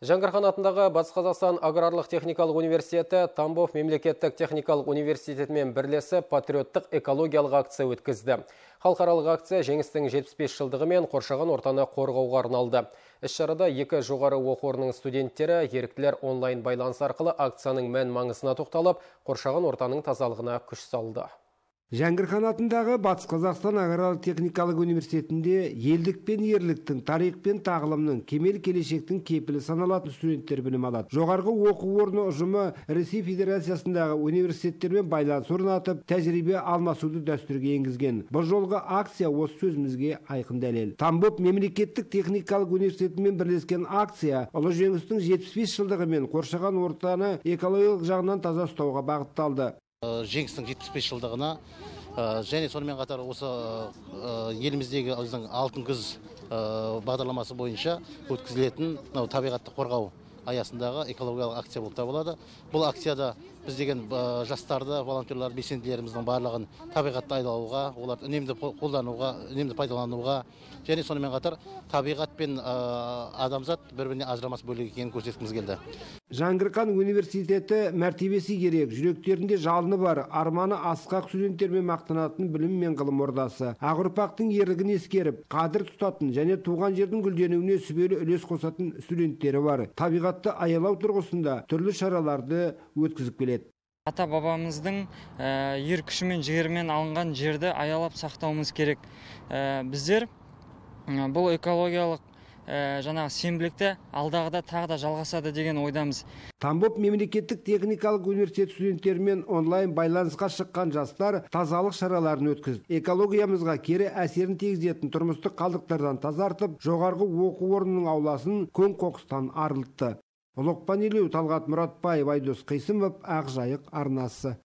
Жаңғырхан атындағы Батыс Қазақстан аграрлық техникалық университеті Тамбов мемлекеттік техникалық университетімен бірлесіп патриоттық экологиялық акция өткізді. Халықаралық акция жеңістің 75 жылдығы мен қоршаған ортаны қорғауға арналды. Іс шарада екі жоғары оқу орнының студенттері еріктілер онлайн байланыс арқылы акцияның мән маңызына тоқталып, қоршаған ортаның тазалығына күш салды. Жәңгір атындағы Батыс Қазақстан аграрлық техникалық университетінде елдік пен ерліктің, тарих пен тағылымның, кемел келешектің кепілі саналатын студенттер білім алады. Жоғарғы оқу орны ұжымы Ресей Федерациясындағы университеттермен байланыс орнатып, тәжірибе алмасуды дәстүрге енгізген. Бұл жолғы акция осы сөзімізге айқын дәлел. Тамбов мемлекеттік техникалық университетімен бірлескен акция ұлы жеңістің 75 жылдығы мен қоршаған ортаны экологиялық жағынан таза ұстауға бағытталды жеңістің жетпіс бес жылдығына және сонымен қатар осы еліміздегі біздің алтын күз бағдарламасы бойынша өткізілетін мынау табиғатты қорғау аясындағы экологиялық акция болып табылады. Бұл акцияда біз деген жастарды волонтерлар белсенділеріміздің барлығын табиғатты айдалуға оларды үнемді қолдануға үнемді пайдалануға және сонымен қатар табиғат пен адамзат бір біріне ажырамас бөлік екенін көрсеткіміз келді. Жаңғырған университеті мәртебесі керек. Жүректерінде жалыны бар арманы асқақ студенттермен мақтанатын білім мен ғылым ордасы. Ақ ұрпақтың ерлігін ескеріп қадір тұтатын және туған жердің гүлденуіне сүбелі үлес қосатын студенттері бар. Табиғатты аялау тұрғысында түрлі шараларды өткізіп келеді. Ата бабамыздың ер күші мен жігерімен алынған жерді аялап сақтауымыз керек. Біздер бұл экологиялық жаңағы сенбілікті алдағыда тағы да жалғасады деген ойдамыз. Тамбов мемлекеттік техникалық университет студенттерімен онлайн байланысқа шыққан жастар тазалық шараларын өткізді. Экологиямызға кері әсерін тигізетін тұрмыстық қалдықтардан тазартып жоғарғы оқу орнының ауласын көң қоқыстан арылтты. Лұқпан елеу талғат мұратбаев айдос қисымов ақжайық арнасы.